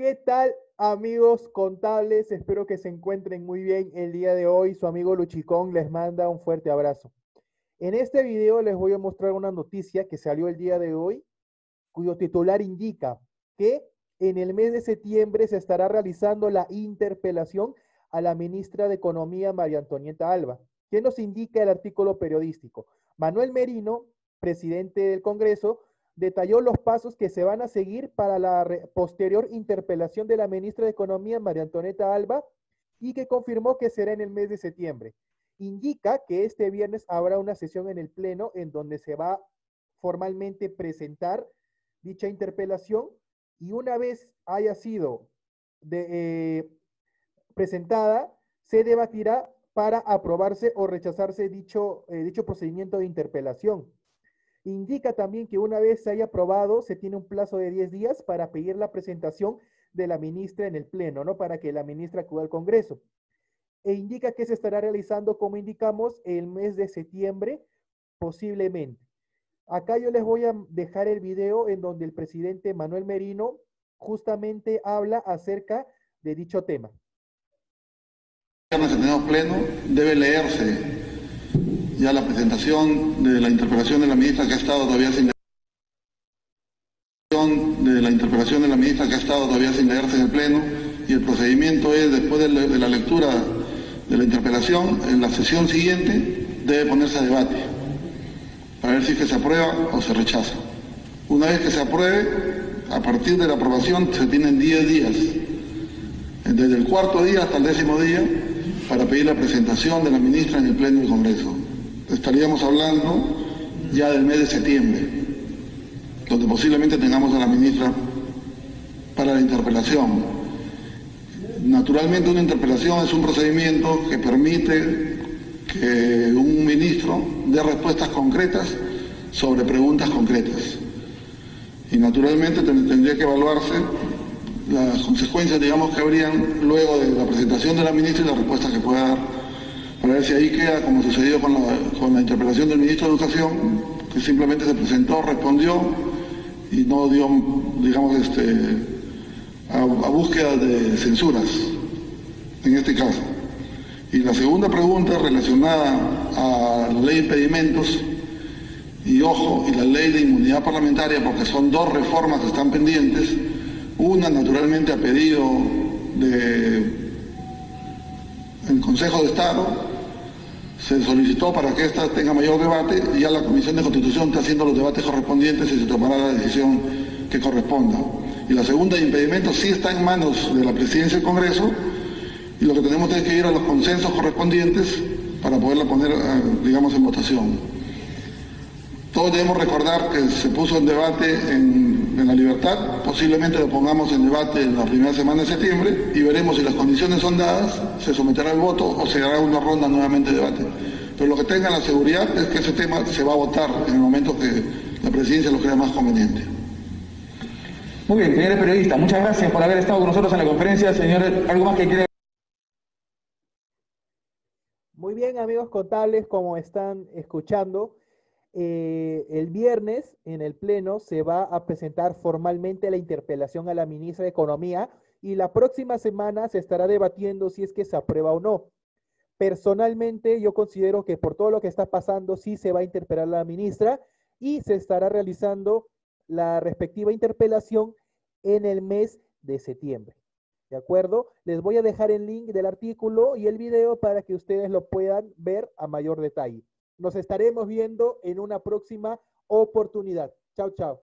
¿Qué tal amigos contables? Espero que se encuentren muy bien el día de hoy. Su amigo Luchicón les manda un fuerte abrazo. En este video les voy a mostrar una noticia que salió el día de hoy, cuyo titular indica que en el mes de septiembre se estará realizando la interpelación a la ministra de Economía, María Antonieta Alba. ¿Qué nos indica el artículo periodístico? Manuel Merino, presidente del Congreso, detalló los pasos que se van a seguir para la posterior interpelación de la ministra de Economía, María Antonieta Alba, y que confirmó que será en el mes de septiembre. Indica que este viernes habrá una sesión en el Pleno en donde se va formalmente presentar dicha interpelación y una vez haya sido eh, presentada, se debatirá para aprobarse o rechazarse dicho, eh, dicho procedimiento de interpelación. Indica también que una vez se haya aprobado, se tiene un plazo de 10 días para pedir la presentación de la ministra en el Pleno, ¿no? Para que la ministra acuda al Congreso. E indica que se estará realizando, como indicamos, el mes de septiembre, posiblemente. Acá yo les voy a dejar el video en donde el presidente Manuel Merino justamente habla acerca de dicho tema. En pleno debe leerse ya la presentación de la interpelación de la ministra que ha estado todavía sin de la interpelación de la ministra que ha estado todavía sin leerse en el pleno y el procedimiento es después de la lectura de la interpelación en la sesión siguiente debe ponerse a debate para ver si es que se aprueba o se rechaza. Una vez que se apruebe, a partir de la aprobación se tienen 10 días, desde el cuarto día hasta el décimo día, para pedir la presentación de la ministra en el Pleno del Congreso. Estaríamos hablando ya del mes de septiembre, donde posiblemente tengamos a la ministra para la interpelación. Naturalmente una interpelación es un procedimiento que permite que un ministro dé respuestas concretas sobre preguntas concretas. Y naturalmente tendría que evaluarse las consecuencias, digamos, que habrían luego de la presentación de la ministra y la respuesta que pueda dar, para ver si ahí queda, como sucedió con la, interpelación del ministro de Educación, que simplemente se presentó, respondió y no dio, digamos, este, a búsqueda de censuras, en este caso. Y la segunda pregunta relacionada a la ley de impedimentos, y ojo, y la ley de inmunidad parlamentaria, porque son dos reformas que están pendientes, una naturalmente a pedido del Consejo de Estado, se solicitó para que esta tenga mayor debate y ya la Comisión de Constitución está haciendo los debates correspondientes y se tomará la decisión que corresponda. Y la segunda de impedimentos sí está en manos de la Presidencia del Congreso, y lo que tenemos es que ir a los consensos correspondientes para poderla poner, eh, digamos, en votación. Todos debemos recordar que se puso en debate en, la libertad, posiblemente lo pongamos en debate en la primera semana de septiembre y veremos si las condiciones son dadas, se someterá al voto o se hará una ronda nuevamente de debate. Pero lo que tengan la seguridad es que ese tema se va a votar en el momento que la presidencia lo crea más conveniente. Muy bien, señores periodistas, muchas gracias por haber estado con nosotros en la conferencia. Señores, ¿algo más que quieren? Muy bien, amigos contables, como están escuchando, eh, el viernes en el Pleno se va a presentar formalmente la interpelación a la ministra de Economía y la próxima semana se estará debatiendo si es que se aprueba o no. Personalmente, yo considero que por todo lo que está pasando, sí se va a interpelar a la ministra y se estará realizando la respectiva interpelación en el mes de septiembre. ¿De acuerdo? Les voy a dejar el link del artículo y el video para que ustedes lo puedan ver a mayor detalle. Nos estaremos viendo en una próxima oportunidad. Chao, chao.